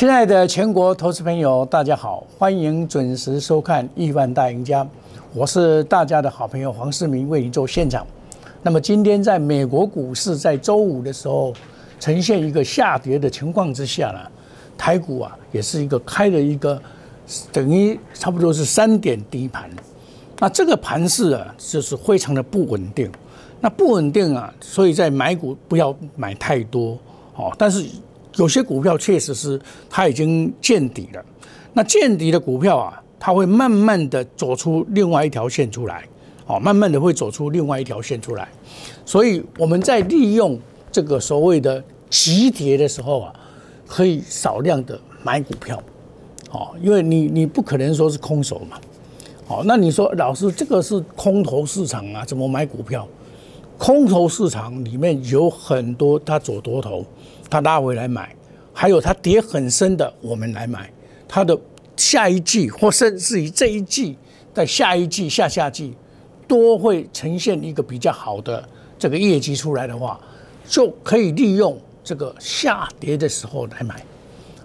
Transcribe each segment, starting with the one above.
亲爱的全国投资朋友，大家好，欢迎准时收看《亿万大赢家》，我是大家的好朋友黄世明，为你做现场。那么今天在美国股市在周五的时候呈现一个下跌的情况之下呢，台股啊也是一个开了一个等于差不多是三点低盘，那这个盘势啊就是非常的不稳定。那不稳定啊，所以在买股不要买太多哦，但是。有些股票确实是它已经见底了，那见底的股票啊，它会慢慢的走出另外一条线出来，哦，慢慢的会走出另外一条线出来，所以我们在利用这个所谓的急跌的时候啊，可以少量的买股票，哦，因为你你不可能说是空手嘛，哦，那你说老师这个是空头市场啊，怎么买股票？空头市场里面有很多它走多头。它拉回来买，还有它跌很深的，我们来买它的下一季，或甚至于这一季，在下一季、下下季，都会呈现一个比较好的这个业绩出来的话，就可以利用这个下跌的时候来买，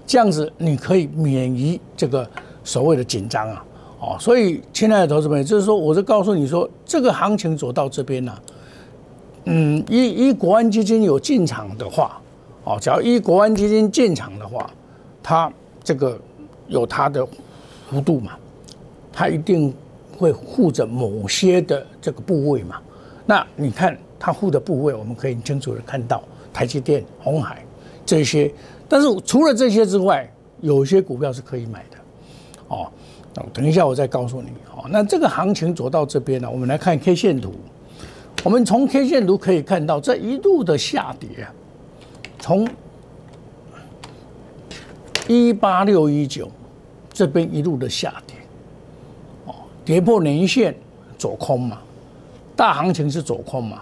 这样子你可以免于这个所谓的紧张啊，哦，所以亲爱的投资朋友，就是说，我就告诉你说，这个行情走到这边呢，嗯，一一国安基金有进场的话。哦，只要一国安基金进场的话，它这个有它的幅度嘛，它一定会护着某些的这个部位嘛。那你看它护的部位，我们可以清楚的看到台积电、红海这些。但是除了这些之外，有些股票是可以买的。哦，等一下我再告诉你。哦，那这个行情走到这边呢，我们来看 K 线图。我们从 K 线图可以看到，这一路的下跌啊。从一八六一九这边一路的下跌，哦，跌破年线走空嘛，大行情是走空嘛？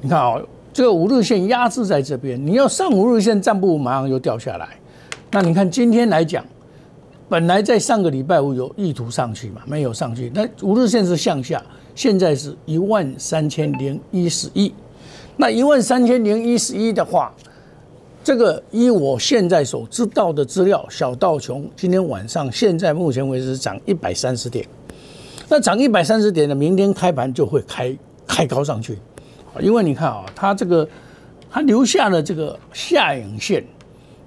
你看啊，这个五日线压制在这边，你要上五日线站不稳，马上又掉下来。那你看今天来讲，本来在上个礼拜五有意图上去嘛，没有上去，那五日线是向下，现在是一万三千零一十一，那一万三千零一十一的话。这个依我现在所知道的资料，小道琼今天晚上现在目前为止涨一百三十点，那涨一百三十点的，明天开盘就会开开高上去，因为你看啊，它这个它留下了这个下影线，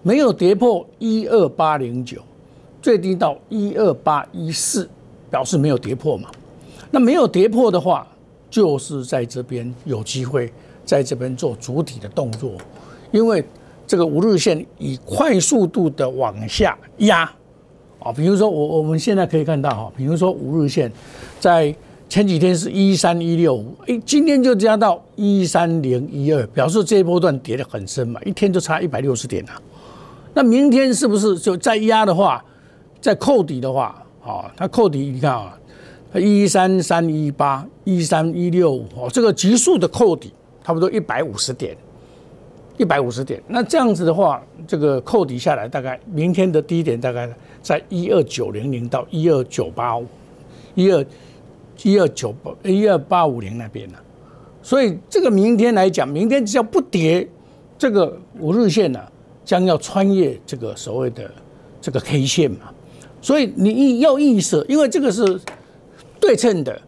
没有跌破一二八零九，最低到一二八一四，表示没有跌破嘛。那没有跌破的话，就是在这边有机会在这边做主体的动作，因为。这个五日线以快速度的往下压，啊，比如说我我们现在可以看到哈，比如说五日线在前几天是一三一六五，哎，今天就加到一三零一二，表示这一波段跌得很深嘛，一天就差一百六十点了。那明天是不是就再压的话，再扣底的话，啊，它扣底你看啊，一三三一八一三一六五，哦，这个急速的扣底，差不多一百五十点。一百五十点，那这样子的话，这个扣底下来，大概明天的低点大概在一二九零零到一二九八五，一二一二九八一二八五零那边呢。所以这个明天来讲，明天只要不跌，这个五日线呢将要穿越这个所谓的这个 K 线嘛。所以你要意识，因为这个是对称的，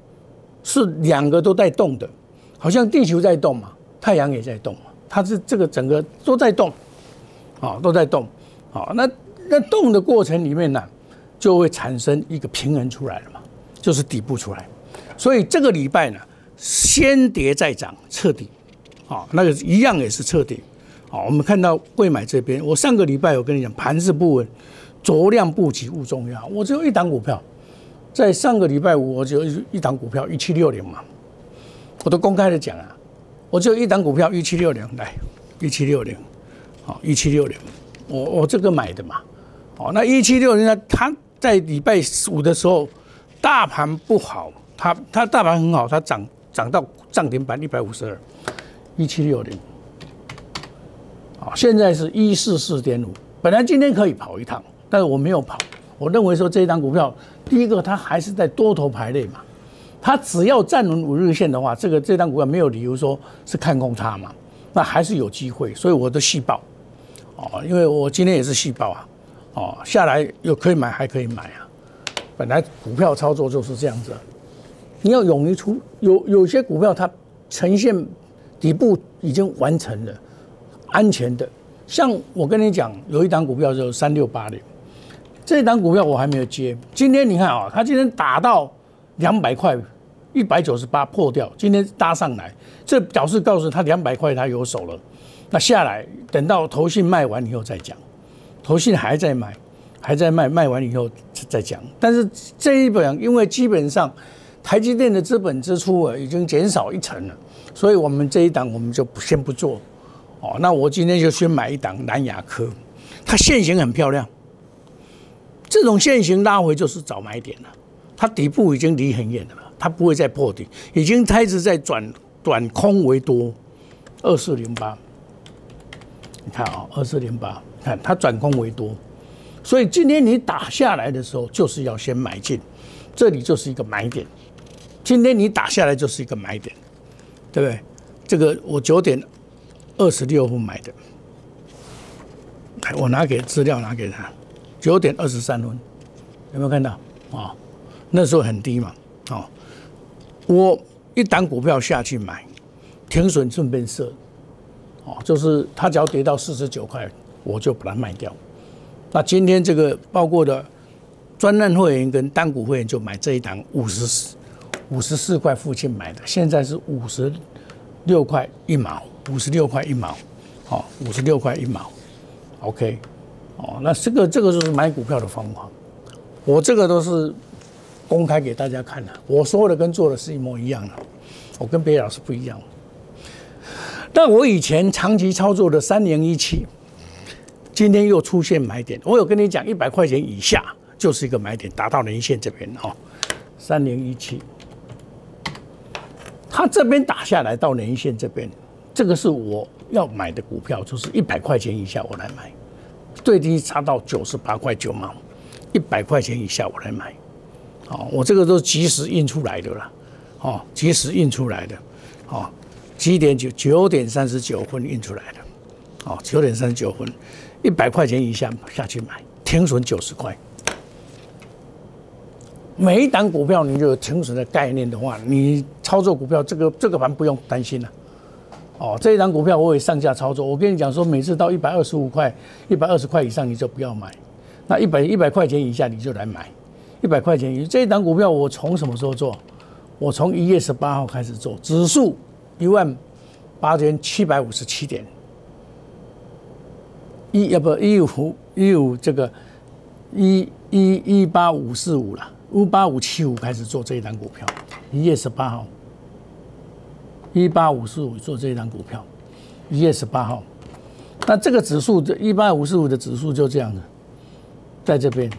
是两个都在动的，好像地球在动嘛，太阳也在动。它是这个整个都在动，啊，都在动，啊，那那动的过程里面呢，就会产生一个平衡出来了嘛，就是底部出来，所以这个礼拜呢，先跌再涨，彻底，啊，那个一样也是彻底，啊，我们看到贵买这边，我上个礼拜我跟你讲，盘势不稳，酌量不急勿重要，我只有一档股票，在上个礼拜五我只有一档股票一七六零嘛，我都公开的讲啊。我只有一档股票一七六零来，一七六零，好一七六零，我我这个买的嘛，哦那一七六零呢，它在礼拜五的时候，大盘不好，它它大盘很好，它涨涨到涨停板一百五十二，一七六零，啊现在是一四四点五，本来今天可以跑一趟，但是我没有跑，我认为说这一档股票，第一个它还是在多头排列嘛。它只要站稳五日线的话，这个这张股票没有理由说是看空它嘛，那还是有机会。所以我的细报，哦，因为我今天也是细报啊，哦，下来又可以买，还可以买啊。本来股票操作就是这样子，你要勇于出，有有些股票它呈现底部已经完成了，安全的。像我跟你讲，有一档股票就三六八零，这一档股票我还没有接。今天你看啊，它今天打到两百块，一百九十八破掉，今天搭上来，这表示告诉他两百块他有手了。那下来等到投信卖完以后再讲，投信还在卖，还在卖，卖完以后再讲。但是这一本因为基本上台积电的资本支出啊已经减少一成了，所以我们这一档我们就先不做。哦，那我今天就先买一档南亚科，它线型很漂亮，这种线型拉回就是早买点了，它底部已经离很远了，它不会再破底，已经开始在转转空为多，二四零八，你看啊，二四零八，看它转空为多，所以今天你打下来的时候就是要先买进，这里就是一个买点，今天你打下来就是一个买点，对不对？这个我九点。二十六分买的，我拿给资料拿给他，九点二十三分，有没有看到啊？那时候很低嘛，哦，我一档股票下去买，停损顺便设，哦，就是它只要跌到四十九块，我就把它卖掉。那今天这个包括的专案会员跟单股会员就买这一档五十四五十四块附近买的，现在是五十六块一毛。五十六块一毛，好，五十六块一毛，OK，哦，那这个这个就是买股票的方法，我这个都是公开给大家看的，我说的跟做的是一模一样的，我跟别的老师不一样。但我以前长期操作的三零一七，今天又出现买点，我有跟你讲，一百块钱以下就是一个买点，达到年线这边哦，三零一七，它这边打下来到年线这边。这个是我要买的股票，就是一百块钱以下我来买，最低差到九十八块九毛，一百块钱以下我来买。哦，我这个都是即时印出来的了，哦，及时印出来的，哦，几点九九点三十九分印出来的，哦，九点三十九分，一百块钱以下下去买，停损九十块。每一档股票你就有停损的概念的话，你操作股票这个这个盘不用担心了。哦，这一张股票我也上下操作。我跟你讲说，每次到一百二十五块、一百二十块以上你就不要买，那一百一百块钱以下你就来买。一百块钱这一档股票我从什么时候做？我从一月十八号开始做，指数一万八千七百五十七点，一要不一五一五这个一一一八五四五了，五八五七五开始做这一档股票，一月十八号。一八五四五做这一张股票，一月十八号，那这个指数这一八五四五的指数就这样的，在这边，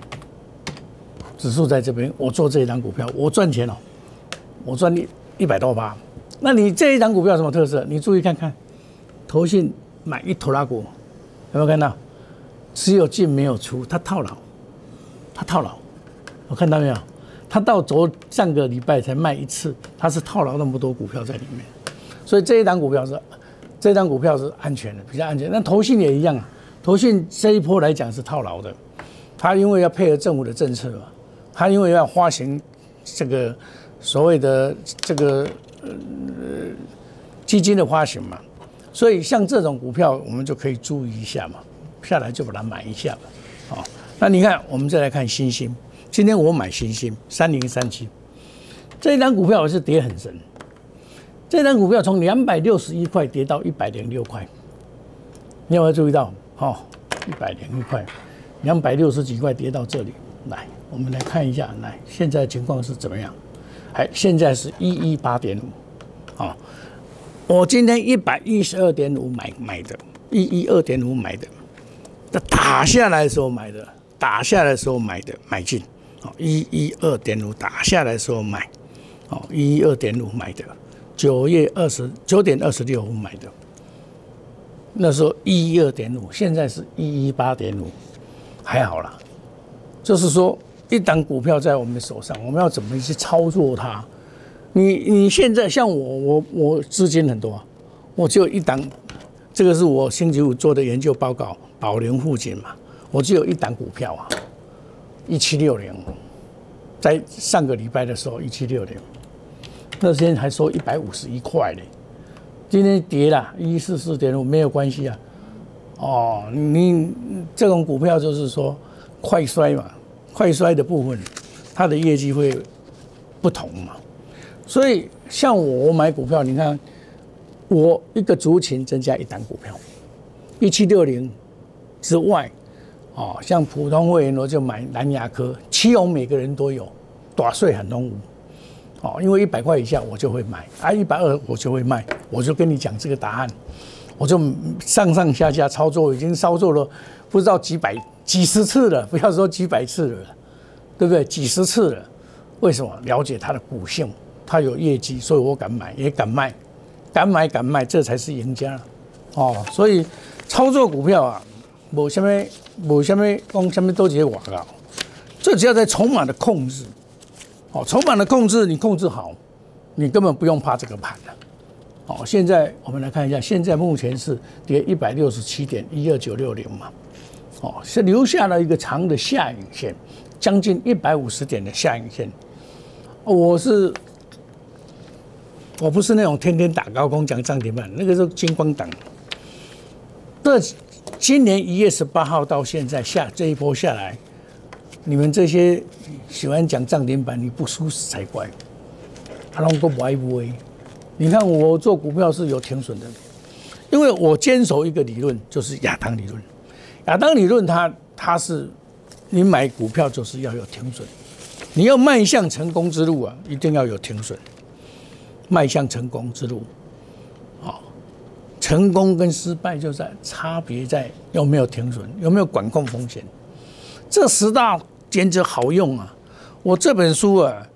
指数在这边，我做这一张股票，我赚钱了，我赚一一百多八。那你这一张股票什么特色？你注意看看，投信买一头拉股，有没有看到？只有进没有出，它套牢，它套牢，我看到没有？它到昨上个礼拜才卖一次，它是套牢那么多股票在里面。所以这一档股票是，这一档股票是安全的，比较安全。那投信也一样啊，投信这一波来讲是套牢的，它因为要配合政府的政策嘛，它因为要发行这个所谓的这个呃基金的发行嘛，所以像这种股票我们就可以注意一下嘛，下来就把它买一下吧。好，那你看我们再来看星星，今天我买星星三零三七，这一档股票我是跌很深。这张股票从两百六十一块跌到一百零六块，你有没有注意到？哈，一百零一块，两百六十几块跌到这里来，我们来看一下，来现在情况是怎么样？哎，现在是一一八点五，啊，我今天一百一十二点五买买的，一一二点五买的，那打下来的时候买的，打下来的时候买的买进，哦，一一二点五打下来的时候买，哦，一一二点五买的。九月二十九点二十六分买的，那时候一一二点五，现在是一一八点五，还好啦。就是说，一档股票在我们手上，我们要怎么去操作它？你你现在像我，我我资金很多，我就一档，这个是我星期五做的研究报告，宝林附近嘛，我只有一档股票啊，一七六零，在上个礼拜的时候一七六零，那天还说一百五十一块呢，今天跌了一四四点五，没有关系啊。哦，你这种股票就是说快衰嘛，快衰的部分，它的业绩会不同嘛。所以像我买股票，你看我一个族群增加一档股票，一七六零之外，哦，像普通会员我就买蓝牙科，七红每个人都有，短税很容无。哦，因为一百块以下我就会买，啊一百二我就会卖，我就跟你讲这个答案。我就上上下下操作，已经操作了不知道几百、几十次了，不要说几百次了，对不对？几十次了，为什么？了解它的股性，它有业绩，所以我敢买，也敢卖，敢买敢卖，这才是赢家哦。所以操作股票啊，无什么，无什么讲什么都结果告，这只要在筹码的控制，哦，筹码的控制你控制好，你根本不用怕这个盘了。好，现在我们来看一下，现在目前是跌一百六十七点一二九六零嘛，哦，是留下了一个长的下影线，将近一百五十点的下影线。我是我不是那种天天打高空讲涨停板，那个是金光党。这今年一月十八号到现在下这一波下来，你们这些喜欢讲涨停板，你不输死才怪，阿龙都不爱不会。你看我做股票是有停损的，因为我坚守一个理论，就是亚当理论。亚当理论它它是，你买股票就是要有停损，你要迈向成功之路啊，一定要有停损。迈向成功之路，好，成功跟失败就在差别在有没有停损，有没有管控风险。这十大简直好用啊！我这本书啊。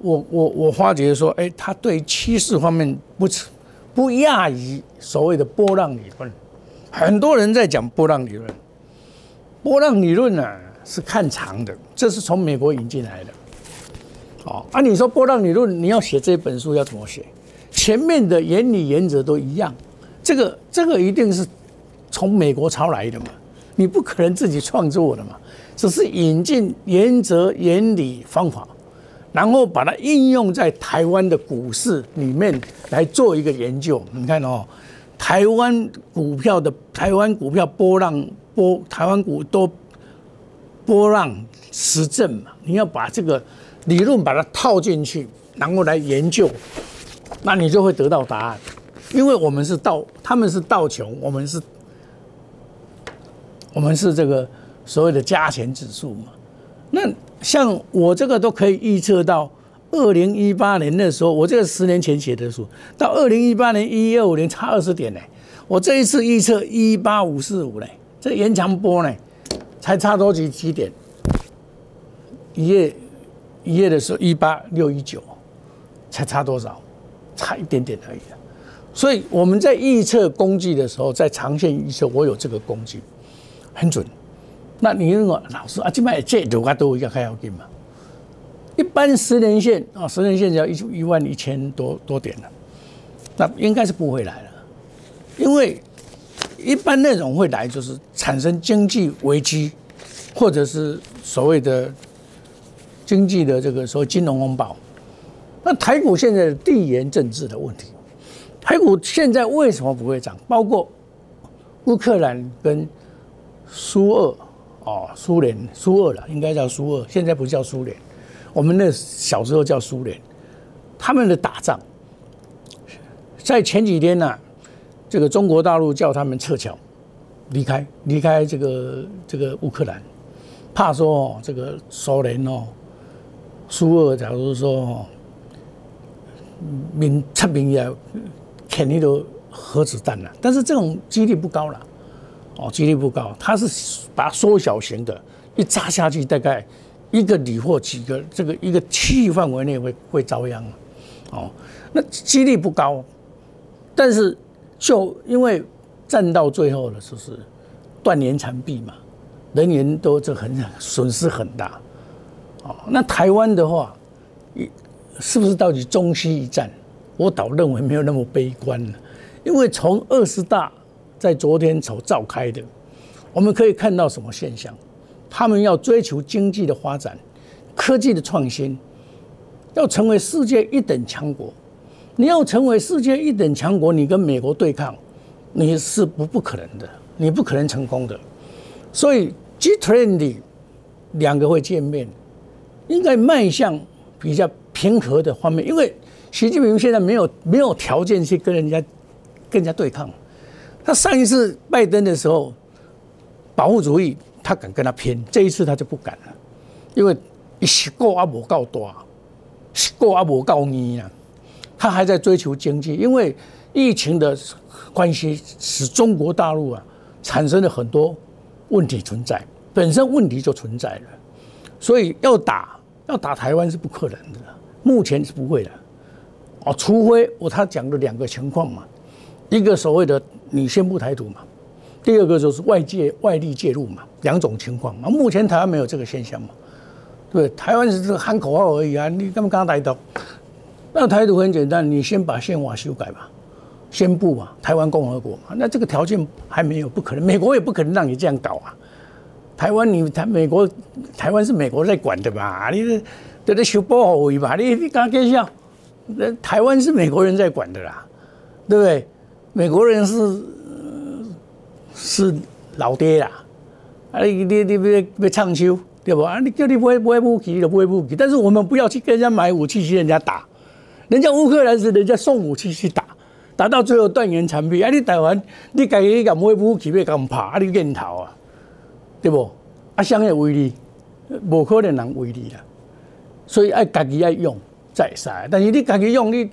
我我我发觉说，哎，它对趋势方面不不亚于所谓的波浪理论。很多人在讲波浪理论，波浪理论呢是看长的，这是从美国引进来的。哦，啊，你说波浪理论，你要写这本书要怎么写？前面的原理原则都一样，这个这个一定是从美国抄来的嘛？你不可能自己创作的嘛？只是引进原则、原理、方法。然后把它应用在台湾的股市里面来做一个研究。你看哦，台湾股票的台湾股票波浪波，台湾股都波浪实证嘛。你要把这个理论把它套进去，然后来研究，那你就会得到答案。因为我们是道，他们是道穷，我们是，我们是这个所谓的加权指数嘛。那像我这个都可以预测到二零一八年的时候，我这个十年前写的书，到二零一八年一二五年差二十点呢。我这一次预测一八五四五呢，这延长波呢，才差多几几点？一页一页的时候一八六一九，才差多少？差一点点而已。所以我们在预测工具的时候，在长线预测，我有这个工具，很准。那你如果老师啊，这卖这都啊都要开要紧嘛？一般十年线啊，十年线只要一一万一千多多点了，那应该是不会来了，因为一般那种会来就是产生经济危机，或者是所谓的经济的这个所谓金融风暴。那台股现在的地缘政治的问题，台股现在为什么不会涨？包括乌克兰跟苏俄。哦，苏联苏俄了，应该叫苏俄，现在不叫苏联。我们那小时候叫苏联，他们的打仗，在前几天呢，这个中国大陆叫他们撤侨，离开离开这个这个乌克兰，怕说哦，这个苏联哦，苏俄假如说哦，明出名也肯定都核子弹了，但是这种几率不高了。哦，几率不高，它是把缩小型的，一扎下去，大概一个里或几个这个一个区域范围内会会遭殃。哦，那几率不高，但是就因为战到最后了，就是断垣残壁嘛，人员都这很损失很大。哦，那台湾的话，一是不是到底中西一战？我倒认为没有那么悲观了，因为从二十大。在昨天所召开的，我们可以看到什么现象？他们要追求经济的发展、科技的创新，要成为世界一等强国。你要成为世界一等强国，你跟美国对抗，你是不不可能的，你不可能成功的。所以 G20 两个会见面，应该迈向比较平和的方面，因为习近平现在没有没有条件去跟人家跟人家对抗。他上一次拜登的时候，保护主义。他敢跟他拼，这一次他就不敢了，因为是够阿伯够大，是够阿伯够硬啊。他还在追求经济，因为疫情的关系，使中国大陆啊产生了很多问题存在，本身问题就存在了，所以要打要打台湾是不可能的，目前是不会的，哦，除非我他讲的两个情况嘛，一个所谓的你宣布台独嘛。第二个就是外界外力介入嘛，两种情况嘛。目前台湾没有这个现象嘛，对，台湾只是喊口号而已啊。你干嘛刚台独？那台独很简单，你先把宪法修改嘛，宣布嘛，台湾共和国嘛。那这个条件还没有，不可能，美国也不可能让你这样搞啊。台湾你台美国台湾是美国在管的吧？你这在修保护位吧？你你刚介绍，那台湾是美国人在管的啦，对不对？美国人是。是老爹啦，啊，你你你别别唱秋，对不？啊，你叫你买买武器就买武器，但是我们不要去跟人家买武器去人家打，人家乌克兰是人家送武器去打，打到最后断垣残壁，啊，你台湾你家己敢买武器要敢怕，啊，你认头啊，对不？啊，谁会威力？无可能人威力啦，所以爱家己爱用再使，但是你家己用，你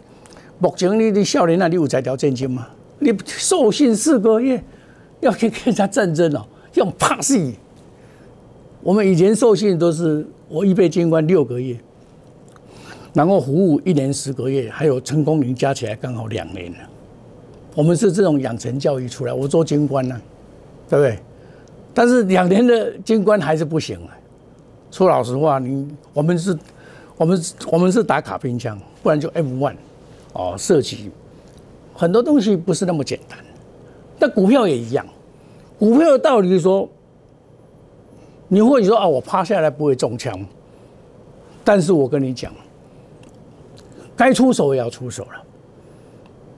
目前你你少年啊，你有在条战争吗？你受训四个月。要跟人家战争哦，用怕死。我们以前受训都是我预备军官六个月，然后服务一年十个月，还有成功营加起来刚好两年了。我们是这种养成教育出来，我做军官呢，对不对？但是两年的军官还是不行啊。说老实话，你我们是，我们我们是打卡兵枪，不然就 M one，哦，射击很多东西不是那么简单。但股票也一样，股票的道理是说，你会说啊，我趴下来不会中枪，但是我跟你讲，该出手也要出手了。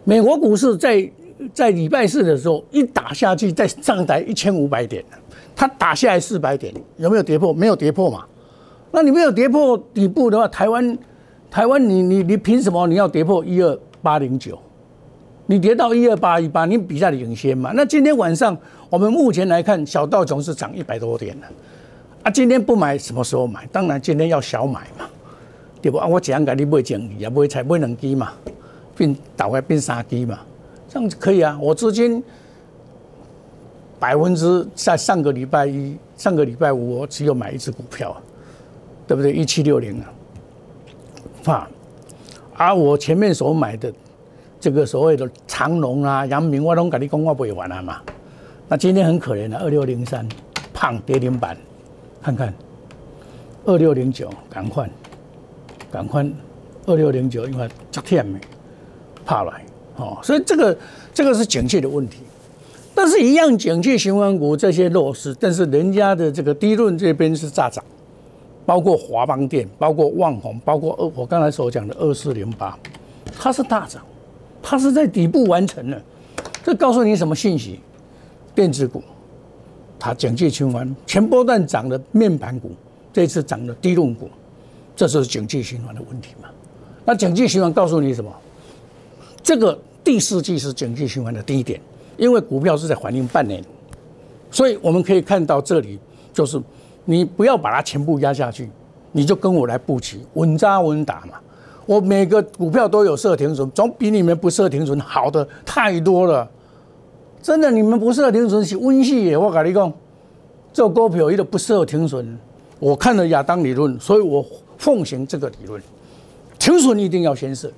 美国股市在在礼拜四的时候一打下去，在上台一千五百点它打下来四百点，有没有跌破？没有跌破嘛？那你没有跌破底部的话，台湾台湾你你你凭什么你要跌破一二八零九？你跌到一二八一八，你比赛领先嘛？那今天晚上我们目前来看，小道琼是涨一百多点了。啊，今天不买什么时候买？当然今天要小买嘛，对不？啊，我讲给你买整支啊，买才买两支嘛，变倒来变三支嘛，这样子可以啊。我资金百分之在上个礼拜一、上个礼拜五，我只有买一只股票，对不对？一七六零啊，怕。而我前面所买的。这个所谓的长隆啊、阳明，我拢跟你讲，我不会玩了嘛。那今天很可怜的，二六零三胖跌停板，看看二六零九，赶快赶快二六零九，因为昨天没怕来哦，所以这个这个是景气的问题。但是，一样景气循环股这些弱势，但是人家的这个低润这边是大涨，包括华邦电，包括旺宏，包括二我刚才所讲的二四零八，它是大涨。它是在底部完成了，这告诉你什么信息？电子股，它整季循环，前波段涨的面板股，这次涨的低论股，这就是整季循环的问题嘛？那整季循环告诉你什么？这个第四季是整季循环的低点，因为股票是在反映半年，所以我们可以看到这里就是你不要把它全部压下去，你就跟我来布局，稳扎稳打嘛。我每个股票都有设停损，总比你们不设停损好的太多了。真的，你们不设停损是温系耶。我跟你讲，做股票一个不设停损。我看了亚当理论，所以我奉行这个理论。停损一定要先设。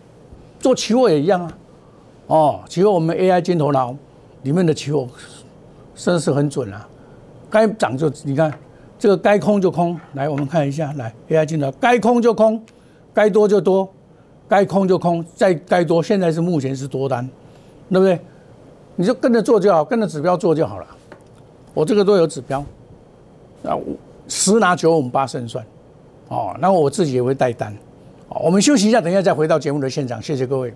做期货也一样啊。哦，期货我们 AI 金头脑里面的期货，真是很准啊。该涨就你看，这个该空就空。来，我们看一下，来 AI 金头，该空就空，该多就多。该空就空，再该多，现在是目前是多单，对不对？你就跟着做就好，跟着指标做就好了。我这个都有指标，啊，十拿九稳八胜算，哦，那我自己也会带单，哦，我们休息一下，等一下再回到节目的现场，谢谢各位。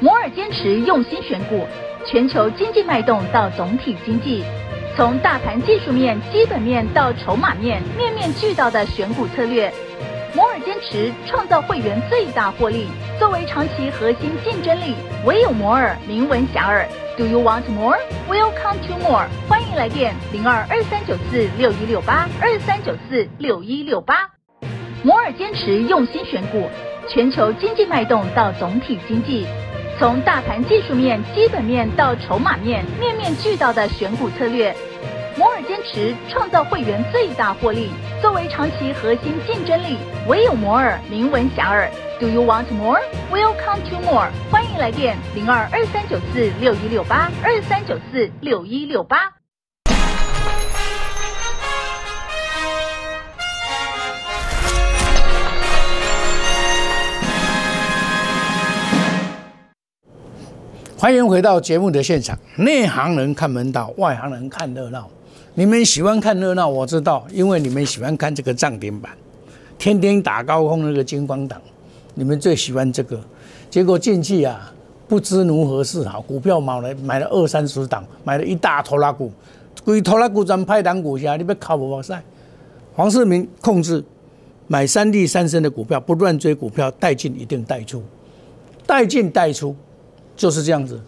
摩尔坚持用心选股，全球经济脉动到总体经济。从大盘技术面、基本面到筹码面，面面俱到的选股策略，摩尔坚持创造会员最大获利。作为长期核心竞争力，唯有摩尔名闻遐迩。Do you want more? Welcome to more。欢迎来电零二二三九四六一六八二三九四六一六八。摩尔坚持用心选股，全球经济脉动到总体经济。从大盘技术面、基本面到筹码面，面面俱到的选股策略，摩尔坚持创造会员最大获利。作为长期核心竞争力，唯有摩尔名闻遐迩。Do you want more? Welcome to more。欢迎来电零二二三九四六一六八二三九四六一六八。欢迎回到节目的现场。内行人看门道，外行人看热闹。你们喜欢看热闹，我知道，因为你们喜欢看这个涨停板，天天打高空那个金光党，你们最喜欢这个。结果进去啊，不知如何是好，股票买了买了二三十档，买了一大拖拉股，归拖拉股专派档股下，你别靠我塞。黄世明控制买三地三升的股票，不乱追股票，带进一定带出，带进带出。就是这样子，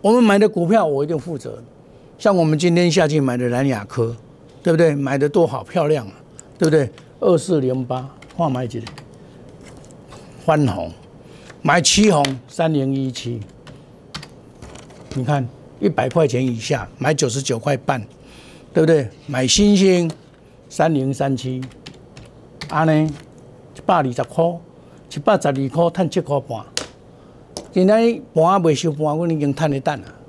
我们买的股票我一定负责。像我们今天下去买的蓝雅科，对不对？买的多好漂亮啊，对不对？二四零八换买几？欢红买七红三零一七，你看一百块钱以下买九十九块半，对不对？买星星三零三七，安呢一百二十块，一百十二块，赚七块半。今天盘未收盘，我已经赚了蛋了。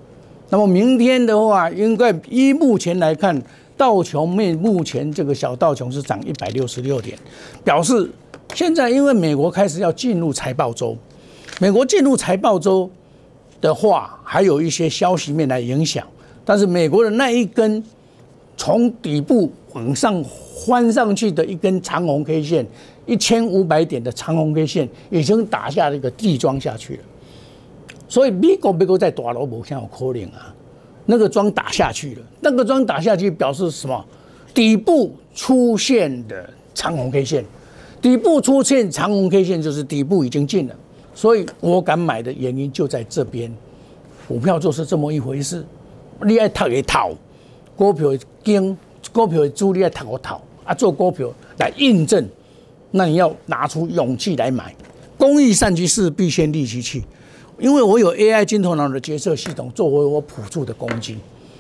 那么明天的话，应该依目前来看，道琼面目前这个小道琼是涨一百六十六点，表示现在因为美国开始要进入财报周，美国进入财报周的话，还有一些消息面来影响。但是美国的那一根从底部往上翻上去的一根长红 K 线，一千五百点的长红 K 线，已经打下了一个地桩下去了。所以美国美国在大楼无像有可能啊，那个桩打下去了，那个桩打下去表示什么？底部出现的长红 K 线，底部出现长红 K 线就是底部已经进了，所以我敢买的原因就在这边。股票就是这么一回事，你爱套也套，股票跟股票主力爱套我套啊，做股票来印证，那你要拿出勇气来买。公益善其事，必先利其器。因为我有 AI 金头脑的决策系统作为我辅助的攻击，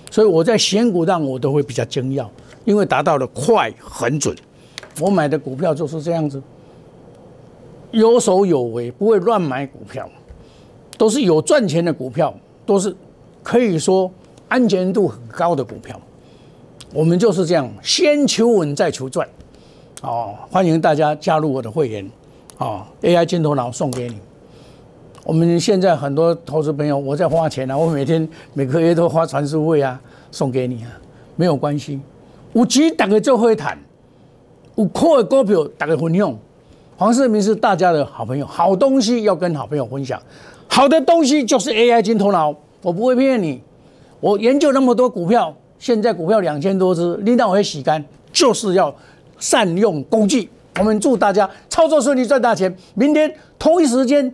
所以我在选股上我都会比较精要，因为达到了快很准。我买的股票就是这样子，有手有为，不会乱买股票，都是有赚钱的股票，都是可以说安全度很高的股票。我们就是这样，先求稳再求赚。哦，欢迎大家加入我的会员，哦，AI 金头脑送给你。我们现在很多投资朋友，我在花钱啊，我每天每个月都花传输费啊，送给你啊，没有关系。五 G 大家就会谈，五块股票大家分享。黄世明是大家的好朋友，好东西要跟好朋友分享，好的东西就是 AI 金头脑，我不会骗你。我研究那么多股票，现在股票两千多只，领导会洗干，就是要善用工具。我们祝大家操作顺利，赚大钱。明天同一时间。